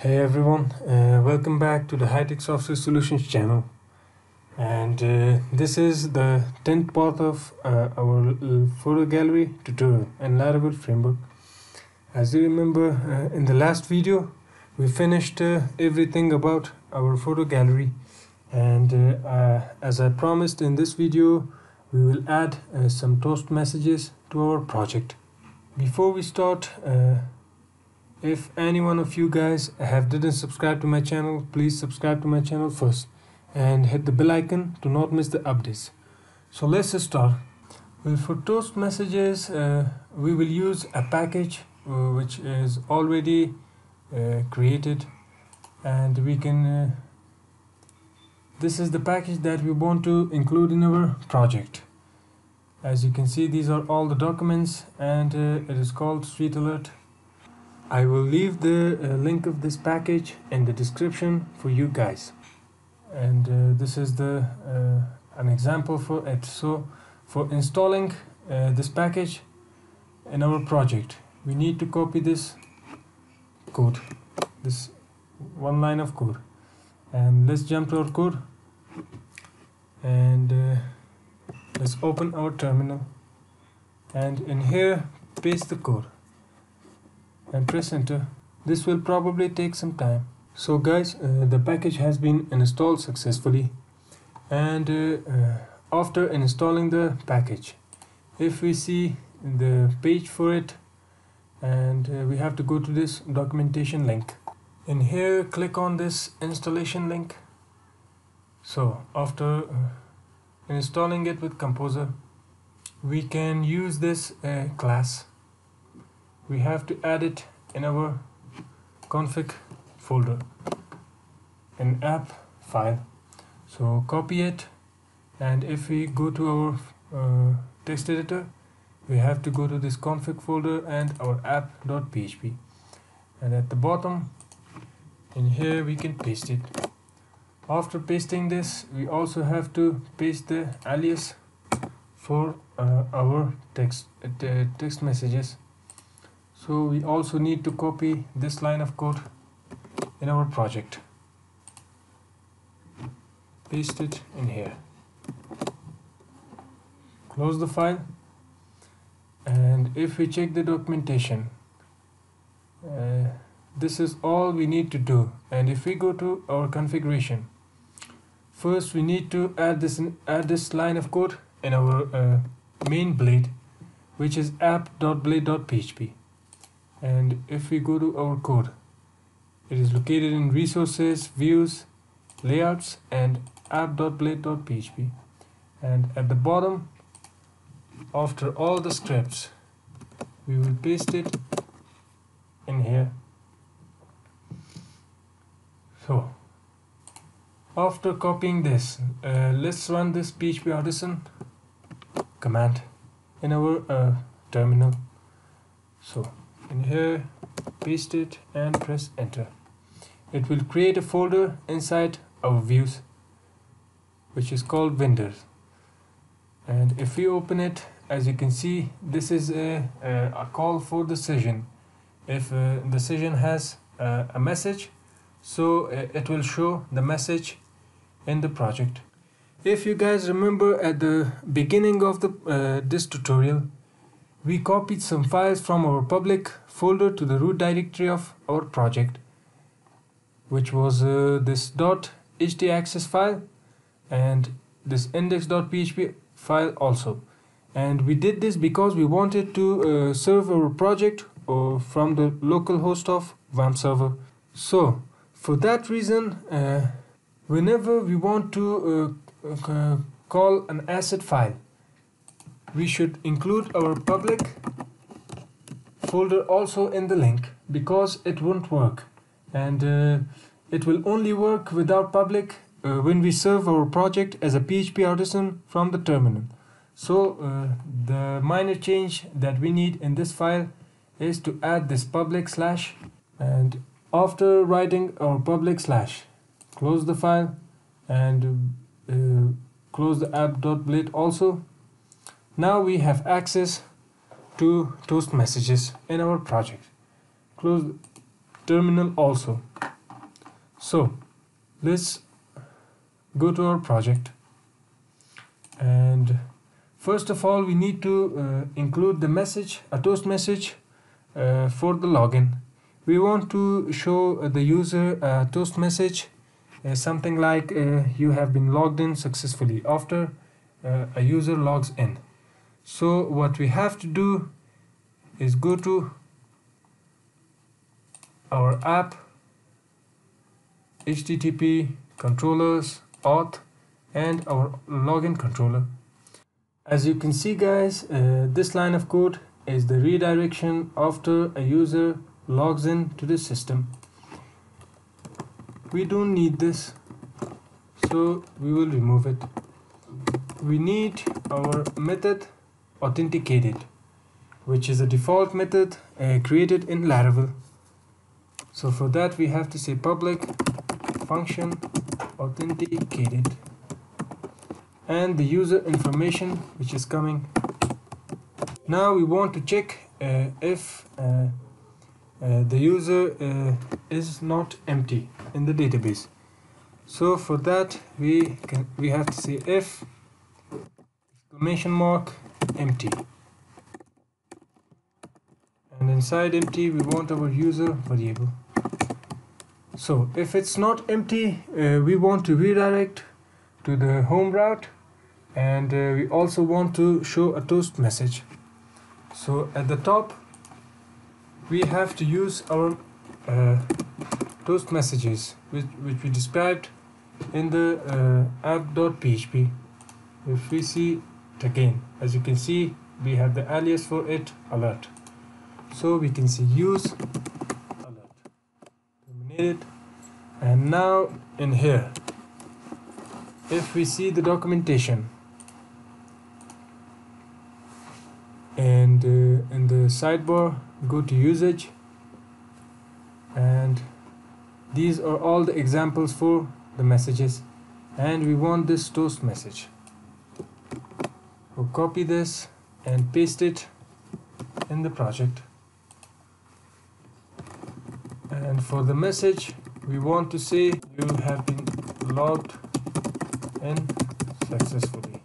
Hey everyone, uh, welcome back to the Hightech Software Solutions channel. And uh, this is the 10th part of uh, our photo gallery tutorial in Laravel framework. As you remember uh, in the last video, we finished uh, everything about our photo gallery. And uh, as I promised in this video, we will add some toast messages to our project. Before we start, if any one of you guys have didn't subscribe to my channel please subscribe to my channel first and hit the bell icon to not miss the updates. So let's start. Well for toast messages uh, we will use a package uh, which is already uh, created and we can uh, this is the package that we want to include in our project. As you can see these are all the documents and uh, it is called sweet alert I will leave the uh, link of this package in the description for you guys. And uh, this is the uh, an example for it. So for installing uh, this package in our project, we need to copy this code, this one line of code. And let's jump to our code and uh, let's open our terminal. And in here, paste the code and press enter. This will probably take some time. So guys uh, the package has been installed successfully. And uh, uh, after installing the package if we see the page for it and uh, we have to go to this documentation link. In here click on this installation link. So after uh, installing it with composer we can use this uh, class we have to add it in our config folder an app file. So copy it and if we go to our uh, text editor we have to go to this config folder and our app.php and at the bottom in here we can paste it. After pasting this we also have to paste the alias for uh, our text uh, text messages so we also need to copy this line of code in our project. Paste it in here. Close the file. And if we check the documentation uh, this is all we need to do. And if we go to our configuration first we need to add this add this line of code in our uh, main blade which is app.blade.php and if we go to our code it is located in resources views layouts and app.blade.php and at the bottom after all the scripts we will paste it in here. So after copying this uh, let's run this php artisan command in our uh, terminal. So in here paste it and press enter. It will create a folder inside our views which is called vendors. And if we open it as you can see this is a, a, a call for decision if uh, session has uh, a message so uh, it will show the message in the project. If you guys remember at the beginning of the uh, this tutorial we copied some files from our public folder to the root directory of our project which was uh, this .htaccess file and this index.php file also. And we did this because we wanted to uh, serve our project uh, from the local host of WAMP server. So for that reason uh, whenever we want to uh, uh, call an asset file we should include our public folder also in the link because it won't work and uh, it will only work without public uh, when we serve our project as a PHP artisan from the terminal. So uh, the minor change that we need in this file is to add this public slash and after writing our public slash close the file and uh, close the app.blade also now we have access to toast messages in our project. Close terminal also. so let's go to our project and first of all we need to uh, include the message a toast message uh, for the login we want to show the user a toast message uh, something like uh, you have been logged in successfully after uh, a user logs in so what we have to do is go to our app http controllers auth and our login controller. As you can see guys uh, this line of code is the redirection after a user logs in to the system. We don't need this so we will remove it. We need our method authenticated which is a default method uh, created in Laravel. So for that we have to say public function authenticated. And the user information which is coming. Now we want to check uh, if uh, uh, the user uh, is not empty in the database. So for that we can we have to say if exclamation mark empty. And inside empty we want our user variable. So if it's not empty uh, we want to redirect to the home route and uh, we also want to show a toast message. So at the top we have to use our uh, toast messages which, which we described in the uh, app.php if we see again. As you can see we have the alias for it alert. So we can see use alert. Terminate it. And now in here if we see the documentation and uh, in the sidebar go to usage. And these are all the examples for the messages. And we want this toast message we'll copy this and paste it in the project. And for the message we want to say you have been logged in successfully.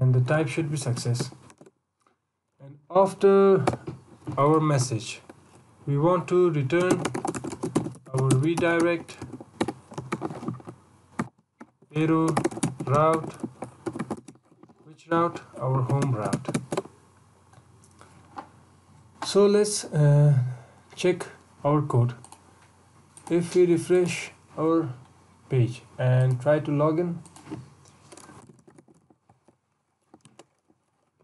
And the type should be success. And after our message we want to return our redirect arrow route which route? Our home route. So let's uh, check our code. If we refresh our page and try to log in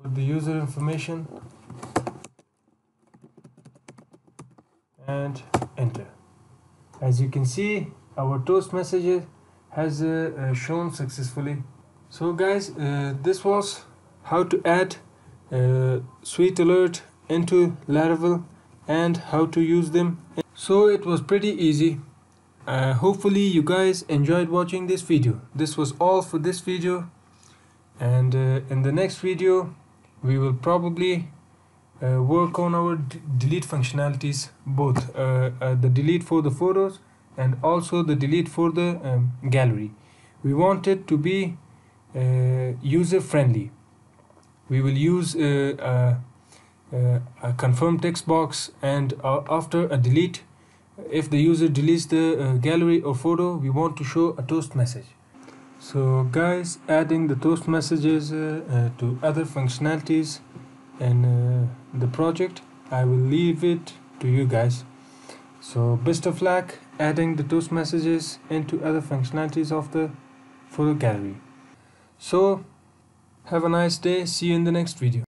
put the user information and enter. As you can see our toast message has uh, uh, shown successfully. So guys uh, this was how to add sweet alert into laravel and how to use them. So it was pretty easy. Uh, hopefully you guys enjoyed watching this video. This was all for this video. And uh, in the next video we will probably uh, work on our delete functionalities both the delete for the photos and also the delete for the um, gallery. We want it to be uh, user friendly we will use uh, uh, a confirm text box and after a delete if the user deletes the gallery or photo we want to show a toast message. So guys adding the toast messages to other functionalities in uh, the project I will leave it to you guys. So best of luck adding the toast messages into other functionalities of the photo gallery so have a nice day. See you in the next video